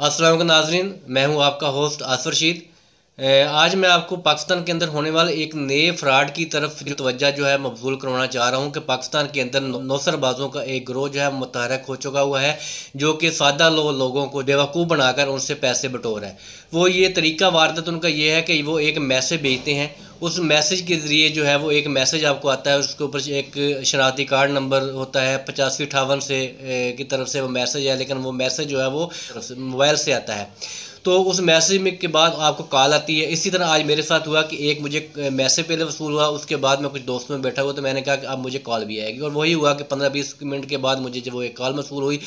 अस्सलाम नाजरीन मैं हूँ आपका होस्ट आसफर रशीद। आज मैं आपको पाकिस्तान के अंदर होने वाले एक नए फ्रॉड की तरफ़ तवज्जा जो है मबजूल करवाना चाह रहा हूँ कि पाकिस्तान के अंदर नौसरबाजों का एक ग्रोह जो है मुतहरक हो चुका हुआ है जो कि सादा लो, लोगों को बेवकूफ़ बनाकर उनसे पैसे बटोर है। वो ये तरीका वारदात उनका ये है कि वो एक मैसेज भेजते हैं। उस मैसेज के ज़रिए जो है वो एक मैसेज आपको आता है उसके ऊपर एक शनाती कार्ड नंबर होता है पचासी अठावन से की तरफ़ से वो मैसेज है लेकिन वो मैसेज जो है वो मोबाइल से आता है। तो उस मैसेज में के बाद आपको कॉल आती है। इसी तरह आज मेरे साथ हुआ कि एक मुझे मैसेज पहले वसूल हुआ, उसके बाद मैं कुछ दोस्तों में बैठा हुआ तो मैंने कहा कि अब मुझे कॉल भी आएगी। और वही हुआ कि पंद्रह बीस मिनट के बाद मुझे जब वो एक कॉल वसूल हुई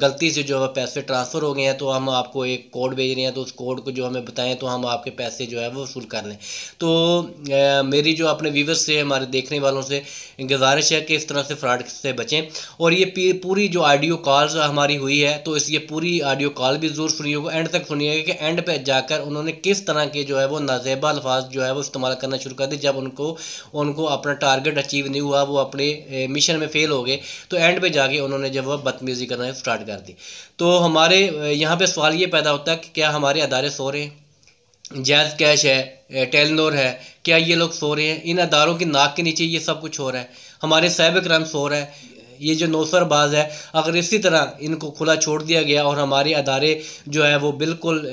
गलती से जो है पैसे ट्रांसफ़र हो गए हैं तो हम आपको एक कोड भेज रहे हैं तो उस कोड को जो हमें बताएँ तो हम आपके पैसे जो है वो वसूल कर लें। तो मेरी जो अपने व्यूवर्स से, हमारे देखने वालों से गुजारिश है कि इस तरह से फ्रॉड से बचें। और ये पूरी जो ऑडियो कॉल्स हमारी हुई है तो इस, ये पूरी ऑडियो कॉल भी ज़रूर सुनिएगा। एंड तक सुनिएगा कि एंड पे जाकर उन्होंने किस तरह के जो है वो नाजेबा अल्फाज जो है वो इस्तेमाल करना शुरू कर दिए जब उनको उनको अपना टारगेट अचीव नहीं हुआ, वो अपने मिशन में फेल हो गए तो एंड पे जाके उन्होंने जब वह बदतमीज़ी करना स्टार्ट कर दी। तो हमारे यहाँ पर सवाल ये पैदा होता है कि क्या हमारे अदारे सो रहे हैं? जैज़ कैश है टेलनोर है, क्या ये लोग सो रहे हैं? इन अदारों की नाक के नीचे ये सब कुछ हो रहा है। हमारे साहब कराम सो रहा है। ये जो नौसरबाज है, अगर इसी तरह इनको खुला छोड़ दिया गया और हमारे अदारे जो है वो बिल्कुल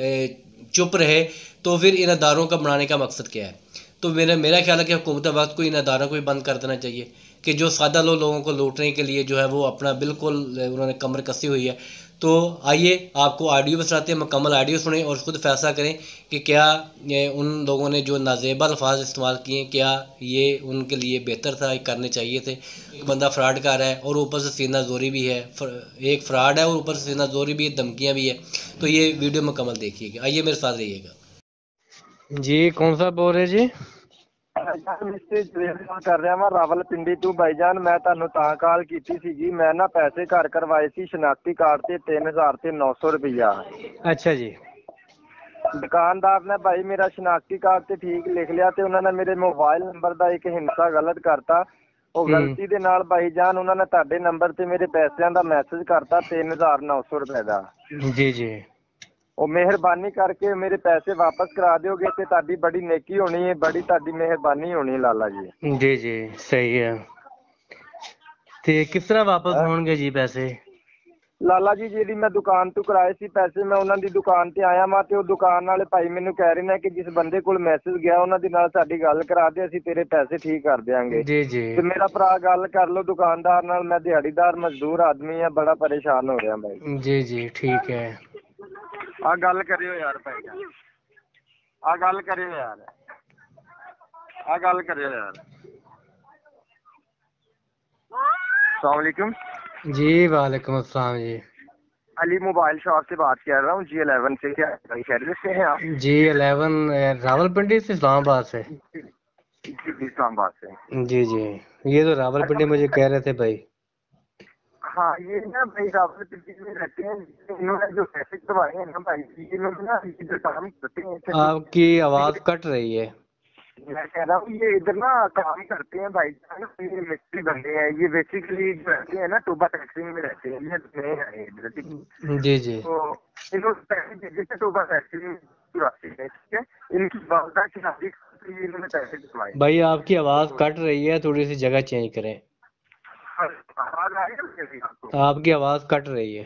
चुप रहे तो फिर इन अदारों का बनाने का मकसद क्या है? तो मेरा मेरा ख्याल है कि हुकूमत वक्त को इन अदारों को भी बंद कर देना चाहिए कि जो सादा लो, लोगों को लूटने के लिए जो है वो अपना बिल्कुल उन्होंने कमर कसी हुई है। तो आइए आपको ऑडियो सुनाते हैं, मुकम्मल ऑडियो सुने और खुद फैसला करें कि क्या उन लोगों ने जो नाजेबा अल्फाज इस्तेमाल किए क्या ये उनके लिए बेहतर था करने चाहिए थे। बंदा फ्रॉड कर रहा है और ऊपर से सीना जोरी भी है एक फ्रॉड है और ऊपर से सीना जोरी भी है, धमकियाँ भी है। तो ये वीडियो मुकम्मल देखिएगा। आइए मेरे साथ रहिएगा। जी, कौन सा बोल रहे जी? ਕਰ ਰਿਹਾ ਵਾਂ ਰਾਵਲਪਿੰਡੀ ਤੋਂ ਭਾਈਜਾਨ ਮੈਂ ਤੁਹਾਨੂੰ ਤਾਂ ਕਾਲ ਕੀਤੀ ਸੀਗੀ ਮੈਂ ਨਾ ਪੈਸੇ ਘਰ ਕਰਵਾਏ ਸੀ ਸ਼ਨਾਖਤੀ ਕਾਰਡ ਤੇ 3000 ਤੇ 900 ਰੁਪਇਆ ਅੱਛਾ ਜੀ। ਦੁਕਾਨਦਾਰ ਨੇ ਭਾਈ ਮੇਰਾ ਸ਼ਨਾਖਤੀ ਕਾਰਡ ਤੇ ਠੀਕ ਲਿਖ ਲਿਆ ਤੇ ਉਹਨਾਂ ਨੇ ਮੇਰੇ ਮੋਬਾਈਲ ਨੰਬਰ ਦਾ ਇੱਕ ਹਿੰਸਾ ਗਲਤ ਕਰਤਾ। ਉਹ ਗਲਤੀ ਦੇ ਨਾਲ ਭਾਈ ਜਾਨ ਉਹਨਾਂ ਨੇ ਤੁਹਾਡੇ ਨੰਬਰ ਤੇ ਮੇਰੇ ਪੈਸਿਆਂ ਦਾ ਮੈਸੇਜ ਕਰਤਾ 3900 ਰੁਪਏ ਦਾ। ਜੀ ਜੀ। ਉਹ ਮਿਹਰਬਾਨੀ ਕਰਕੇ ਮੇਰੇ ਪੈਸੇ ਵਾਪਸ ਕਰਾ ਦਿਓਗੇ ਤੇ ਤੁਹਾਡੀ ਬੜੀ ਨੇਕੀ ਹੋਣੀ ਹੈ ਬੜੀ ਤੁਹਾਡੀ ਮਿਹਰਬਾਨੀ ਹੋਣੀ ਲਾਲਾ ਜੀ। ਜੀ ਜੀ ਸਹੀ ਹੈ। ਤੇ ਕਿਸ ਤਰ੍ਹਾਂ ਵਾਪਸ ਹੋਣਗੇ ਜੀ ਪੈਸੇ? ਲਾਲਾ ਜੀ ਜਿਹੜੀ ਮੈਂ ਦੁਕਾਨ ਤੋਂ ਕਰਾਏ ਸੀ ਪੈਸੇ ਮੈਂ ਉਹਨਾਂ ਦੀ ਦੁਕਾਨ ਤੇ ਆਇਆ ਮਾ ਤੇ ਉਹ ਦੁਕਾਨ ਵਾਲੇ ਭਾਈ ਮੈਨੂੰ ਕਹਿ ਰਹੇ ਨੇ ਕਿ ਜਿਸ ਬੰਦੇ ਕੋਲ ਮੈਸੇਜ ਗਿਆ ਉਹਨਾਂ ਦੇ ਨਾਲ ਸਾਡੀ ਗੱਲ ਕਰਾ ਦੇ ਅਸੀਂ ਤੇਰੇ ਪੈਸੇ ਠੀਕ ਕਰ ਦੇਾਂਗੇ ਜੀ ਜੀ। ਤੇ ਮੇਰਾ ਭਰਾ ਗੱਲ ਕਰ ਲਓ ਦੁਕਾਨਦਾਰ ਨਾਲ ਮੈਂ ਦਿਹਾੜੀਦਾਰ ਮਜ਼ਦੂਰ ਆਦਮੀ ਆ ਬੜਾ ਪਰੇਸ਼ਾਨ ਹੋ ਰਿਹਾ ਭਾਈ ਜੀ ਜੀ ਠੀਕ ਹੈ। ਆ ਗੱਲ ਕਰਿਓ ਯਾਰ ਭਾਈ ਆ ਗੱਲ ਕਰਿਓ ਯਾਰ ਆ ਗੱਲ ਕਰਿਓ ਯਾਰ अलैक्म जी वालेकुम अस्सलाम जी अली मोबाइल शॉप से बात कर रहा हूँ जी अलेवन से क्या खैरियत से हैं आप जी अलेवन रावलपिंडी से इस्लामाबाद से जी इस्लामाबाद से जी जी ये तो रावलपिंडी मुझे कह रहे थे भाई हाँ ये ना भाई रावलपिंडी में रहते हैं इन्होंने जो पैसे करवाए हैं ना भाई इन्होंने ना जो काम करते हैं आपकी आवाज़ कट रही है। मैं कह रहा हूँ ये इधर ना काम करते हैं भाई ये मिस्त्री बंदे हैं ये बेसिकली जो रहते हैं ना टोबा फैक्ट्री में रहते हैं ये नए हैं इधर जी जी। तो इन्होंने पैसे भेजे थे टोबा फैक्ट्री में ठीक है? इनकी वालदा की शादी इन्होंने पैसे दिलवाए। भाई आपकी आवाज़ कट रही है थोड़ी सी जगह चेंज करें। आवाज़ आ रही है आपको? आपकी आवाज़ कट रही है।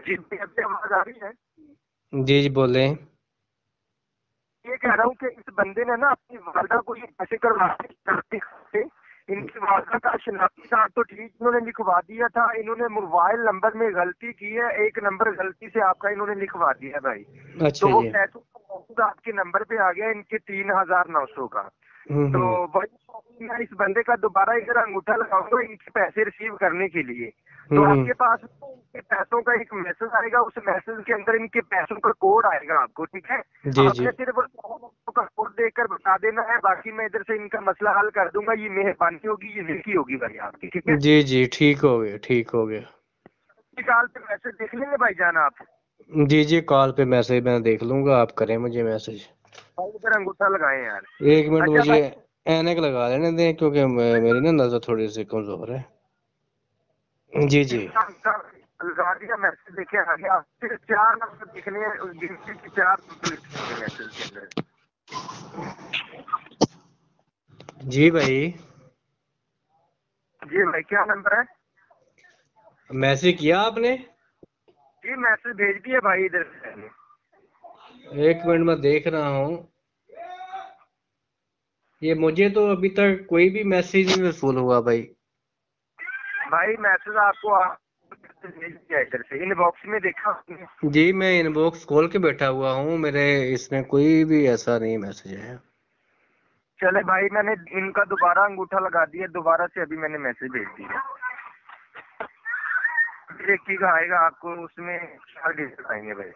जी आवाज़ आ रही है? जी जी बोले। ये कह रहा हूँ कि इस बंदे ने ना अपनी वालदा को ये पैसे करवाते करते इनकी वालदा का शनाख्ती कार्ड तो ठीक इन्होंने लिखवा दिया था। इन्होंने मोबाइल नंबर में गलती की है। एक नंबर गलती से आपका इन्होंने लिखवा दिया है भाई। अच्छा तो वो पैसों आपके नंबर पे आ गया इनके तीन हज़ार नौ सौ का। हम्म, तो हम्म। वही मैं इस बंदे का दोबारा इधर अंगूठा लगाऊँगा इनके पैसे रिसीव करने के लिए। तो हम्म। आपके पास इनके पैसों का एक मैसेज आएगा उस मैसेज के अंदर इनके पैसों का कोड आएगा आपको ठीक है? आपने सिर्फ़ का कोड देकर बता देना है बाकी मैं इधर से इनका मसला हल कर दूँगा ये मेहरबानी होगी ये निकी होगी भाई आपकी ठीक है? जी जी ठीक हो गया ठीक हो गया। काल पे मैसेज देख लेंगे भाई जान आप। जी जी कॉल पे मैसेज मैं देख लूँगा आप करें मुझे मैसेज भाई इधर अंगूठा लगाए यार। एक मिनट अच्छा मुझे ऐनक लगा लेने दें क्योंकि मेरी ना नज़र थोड़ी सी कमज़ोर है। जी जी। लगा दिया मैसेज देखे आ गया फिर चार नंबर लिखने गिनती के चार नंबर लिखने हैं मैसेज के अंदर। जी भाई। जी भाई क्या नंबर है? मैसेज किया आपने? जी मैसेज भेज दिया भाई इधर एक मिनट में देख रहा हूँ। ये मुझे तो अभी तक कोई भी मैसेज नहीं वसूल हुआ भाई। भाई मैसेज आपको इधर से इनबॉक्स में देखा जी मैं इनबॉक्स खोल के बैठा हुआ हूँ मेरे इसमें कोई भी ऐसा नहीं मैसेज है। चले भाई मैंने इनका दोबारा अंगूठा लगा दिया दोबारा से अभी मैंने मैसेज भेज दिया। देखिएगा आएगा आपको उसमें चार डिजिट आएँगे भाई।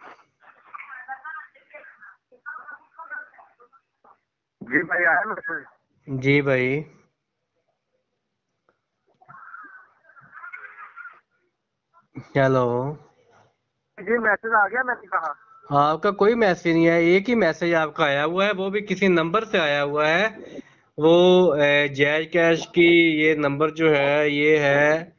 जी भाई आया मैसेज जी भाई। हेलो। जी मैसेज आ गया मैंने कहा। आपका कोई मैसेज नहीं है एक ही मैसेज आपका आया हुआ है वो भी किसी नंबर से आया हुआ है। वो जैज कैश की ये नंबर जो है ये है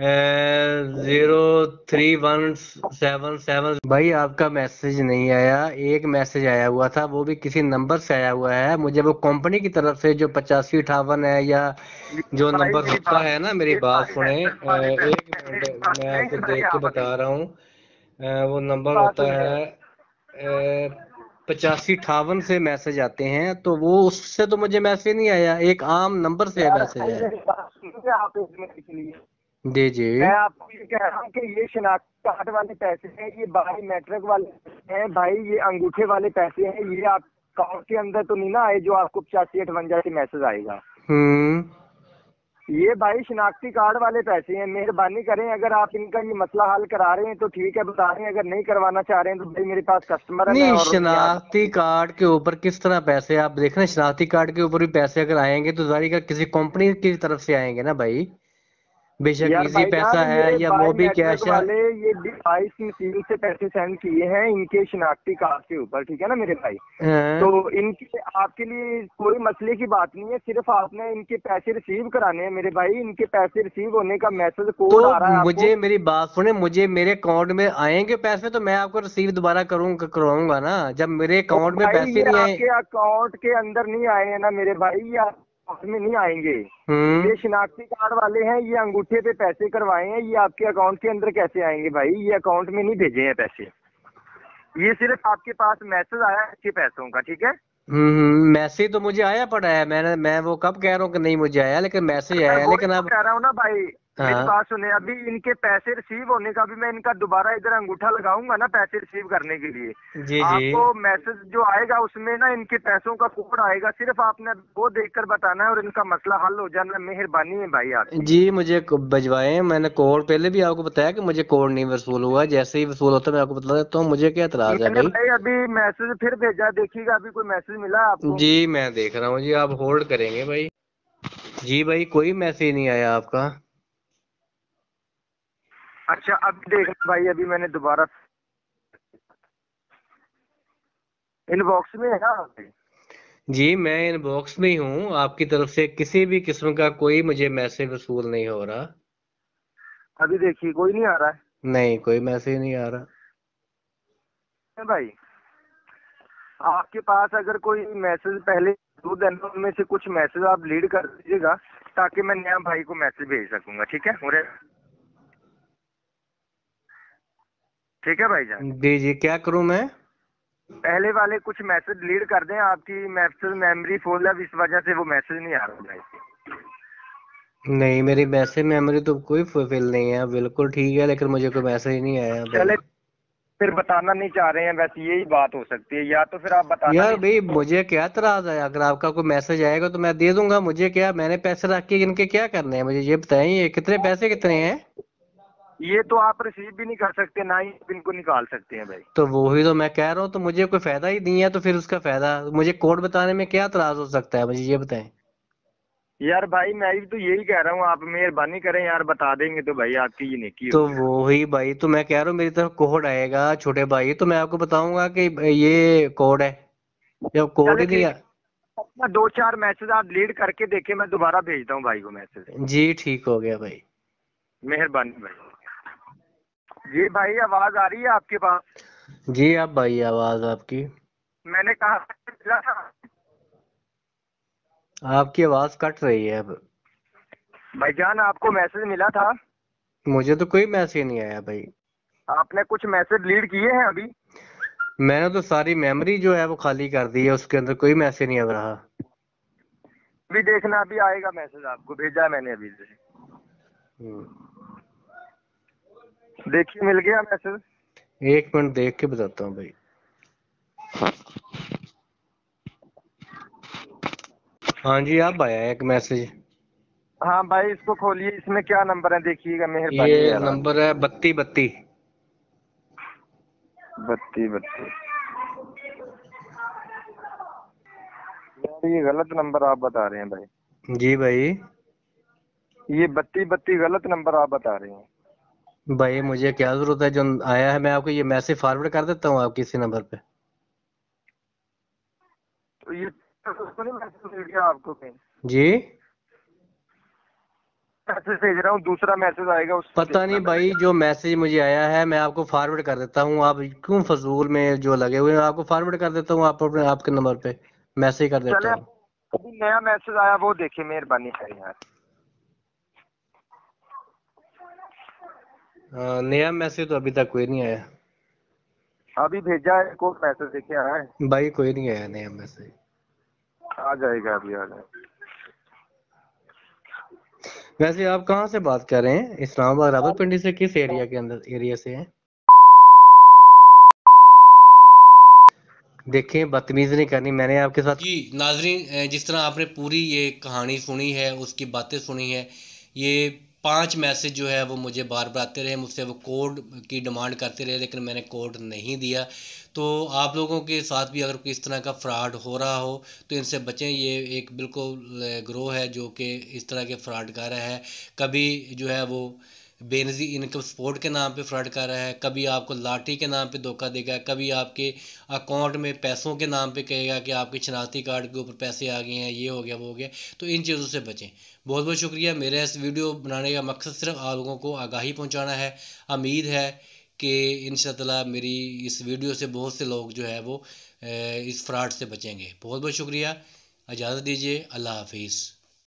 zero three one seven seven भाई आपका मैसेज नहीं आया। एक मैसेज आया हुआ था वो भी किसी नंबर से आया हुआ है। मुझे वो कंपनी की तरफ़ से जो पचासी अठावन है या जो नंबर होता है ना मेरी बात सुने एक मिनट मैं आपको देख के बता रहा हूँ। वो नंबर होता है पचासी अठावन से मैसेज आते हैं तो वो उससे तो मुझे मैसेज नहीं आया। एक आम नंबर से मैसेज आया। जी जी। मैं आपको ये कह रहा हूँ कि ये शनाख्ती कार्ड वाले पैसे हैं ये बाई मैट्रिक वाले हैं भाई ये अंगूठे वाले पैसे हैं ये आप अकाउंट के अंदर तो नहीं ना आए जो आपको पचासी अठवंजा से मैसेज आएगा। हम्म। ये भाई शनाख्ती कार्ड वाले पैसे हैं मेहरबानी करें अगर आप इनका ये मसला हल करा रहे हैं तो ठीक है बता रहे हैं अगर नहीं करवाना चाह रहे हैं तो भाई मेरे पास कस्टमर है नहीं शनाख्ती कार्ड के ऊपर किस तरह पैसे आप देख रहे हैं शनाख्ती कार्ड के ऊपर भी पैसे अगर आएँगे तो जारी का किसी कंपनी की तरफ़ से आएँगे ना भाई? बेशक इजी पैसा है या मोबी कैश है। वाले ये डिवाइस मशीन से पैसे सेंड किए हैं इनके शिनाख्ती कार्ड के ऊपर ठीक है ना मेरे भाई? हाँ। तो इनके आपके लिए कोई मसले की बात नहीं है सिर्फ़ आपने इनके पैसे रिसीव कराने हैं मेरे भाई इनके पैसे रिसीव होने का मैसेज कोड आ रहा है तो मुझे मेरी बात सुने मुझे मेरे अकाउंट में आएँगे पैसे तो मैं आपको रिसीव दोबारा करूँगा करवाऊँगा ना? जब मेरे अकाउंट में पैसे नहीं आए। आपके अकाउंट के अंदर नहीं आए हैं ना मेरे भाई ये अकाउंट में नहीं आएँगे। हम्म। ये शिनाख्ती कार्ड वाले हैं ये अंगूठे पे पैसे करवाए हैं ये आपके अकाउंट के अंदर कैसे आएँगे भाई? ये अकाउंट में नहीं भेजे हैं पैसे। ये सिर्फ़ आपके पास मैसेज आया है इसके पैसों का ठीक है? हम्म मैसेज तो मुझे आया पड़ा है। मैंने मैं वो कब कह रहा हूँ कि नहीं मुझे आया लेकिन मैसेज आया लेकिन अब कह रहा हूँ ना भाई मेरी हाँ। बात सुने अभी इनके पैसे रिसीव होने का भी मैं इनका दोबारा इधर अंगूठा लगाऊँगा ना पैसे रिसीव करने के लिए। जी जी। आपको मैसेज जो आएगा उसमें ना इनके पैसों का कोड आएगा सिर्फ़ आपने वो देखकर बताना है और इनका मसला हल हो जाना। मेहरबानी है भाई आप जी मुझे भिजवाए मैंने कोड पहले भी आपको बताया कि मुझे कोड नहीं वसूल हुआ। जैसे ही वसूल होता है मैं आपको बता देता हूँ। मुझे क्या एतराज़ है भाई? अभी मैसेज फिर भेजा। देखिएगा अभी कोई मैसेज मिला आपको? जी मैं देख रहा हूँ जी। आप होल्ड करेंगे भाई। जी भाई कोई मैसेज नहीं आया आपका। अच्छा अब देख भाई अभी मैंने दोबारा इनबॉक्स में है ना? जी मैं इनबॉक्स में ही हूँ। आपकी तरफ़ से किसी भी किस्म का कोई मुझे मैसेज वसूल नहीं हो रहा। अभी देखिए कोई नहीं आ रहा है। नहीं कोई मैसेज नहीं आ रहा। है भाई। आपके पास अगर कोई मैसेज पहले दो दिनों में से कुछ मैसेज आप लीड कर दीजिएगा ताकि मैं नया भाई को मैसेज भेज सकूँगा ठीक है मुझे ठीक है भाईजान? जी जी क्या करूँ मैं? पहले वाले कुछ मैसेज लीड कर दें आपकी मैसेज मेमोरी फुल है इस वजह से वो मैसेज नहीं आ रहा भाई। नहीं मेरी मैसेज मेमोरी तो कोई फुलफिल नहीं है बिल्कुल ठीक है लेकिन मुझे कोई मैसेज नहीं आया भाई। चले फिर बताना नहीं चाह रहे हैं वैसे यही बात हो सकती है या तो फिर आप बताना यार भाई मुझे क्या एतराज़ है? अगर आपका कोई मैसेज आएगा तो मैं दे दूँगा मुझे क्या मैंने पैसे रख के इनके क्या करने हैं? मुझे ये बताएँ ये कितने पैसे कितने हैं? ये तो आप रिसीव भी नहीं कर सकते ना ही इनको निकाल सकते हैं भाई। तो वही तो मैं कह रहा हूँ तो मुझे कोई फ़ायदा ही नहीं है तो फिर उसका फ़ायदा मुझे कोड बताने में क्या एतराज़ हो सकता है मुझे ये बताएँ। यार भाई मैं भी तो यही कह रहा हूँ आप मेहरबानी करें यार बता देंगे तो भाई आपकी ये नेकी तो। वही भाई तो मैं कह रहा हूँ मेरी तरफ़ कोड आएगा छोटे भाई तो मैं आपको बताऊँगा कि ये कोड है। जब कोड ही नहीं. मैं दो चार मैसेज आप लीड करके देखे मैं दोबारा भेजता हूँ भाई को मैसेज। जी ठीक हो गया भाई। मेहरबानी भाई। जी भाई आवाज़ आ रही है आपके पास? जी अब भाई आवाज़ आपकी। मैंने कहा था आपकी आवाज़ कट रही है अब। भाईजान आपको मैसेज मिला था? मुझे तो कोई मैसेज नहीं आया भाई। आपने कुछ मैसेज लीड किए हैं अभी? मैंने तो सारी मेमोरी जो है वो खाली कर दी है उसके अंदर कोई मैसेज नहीं आ रहा। अभी देखना अभी आएगा मैसेज आपको भेजा है मैंने अभी से। हम्म। देखिए मिल गया मैसेज एक मिनट देख के बताता हूँ भाई। हाँ जी अब आया एक मैसेज हाँ भाई इसको खोलिए इसमें क्या नंबर है देखिएगा मेहरबानी ये नंबर है बत्ती बत्ती। बत्ती बत्ती। ये गलत नंबर आप बता रहे हैं भाई। जी भाई। ये बत्ती बत्ती गलत नंबर आप बता रहे हैं। भाई मुझे क्या ज़रूरत है? जो आया है मैं आपको ये मैसेज फॉरवर्ड कर देता हूँ आपके इसी नंबर पे। तो ये गया आपको जी? मैसेज भेज रहा हूँ दूसरा मैसेज आएगा उस पता नहीं भाई जो मैसेज मुझे आया है मैं आपको फॉरवर्ड कर देता हूँ। आप क्यों फजूल में जो लगे हुए हैं आपको फॉरवर्ड कर देता हूँ आप अपने आपके नंबर पे। मैसेज कर देता हूँ। अभी नया मैसेज आया वो देखिए मेहरबानी है यार। नया मैसेज तो अभी तक कोई नहीं आया। अभी भेजा है कोई मैसेज देखिए आया है? भाई कोई नहीं आया नया मैसेज आ जाएगा अभी आ जाएगा। वैसे आप कहाँ से बात कर रहे हैं? इस्लामाबाद रावलपिंडी से किस एरिया के अंदर एरिया से हैं? देखें बदतमीजी नहीं करनी मैंने आपके साथ जी नाजरीन जिस तरह आपने पूरी ये कहानी सुनी है उसकी बातें सुनी है ये पाँच मैसेज जो है वो मुझे बार बार आते रहे, मुझसे वो कोड की डिमांड करते रहे, लेकिन मैंने कोड नहीं दिया। तो आप लोगों के साथ भी अगर किस तरह का फ्रॉड हो रहा हो तो इनसे बचें। ये एक बिल्कुल ग्रोह है जो कि इस तरह के फ्रॉड कर रहा है। कभी जो है वो बेनजी इनकम सपोर्ट के नाम पे फ्रॉड कर रहा है, कभी आपको लाठी के नाम पे धोखा देगा, कभी आपके अकाउंट में पैसों के नाम पे कहेगा कि आपके शनाख्ती कार्ड के ऊपर पैसे आ गए हैं, ये हो गया, वो हो गया तो इन चीज़ों से बचें। बहुत बहुत शुक्रिया, मेरे इस वीडियो बनाने का मकसद सिर्फ़ आप लोगों को आगाही पहुँचाना है। उम्मीद है कि इन ताला मेरी इस वीडियो से बहुत से लोग जो है वो इस फ्रॉड से बचेंगे। बहुत बहुत शुक्रिया, इजाज़त दीजिए, अल्लाह हाफिज़।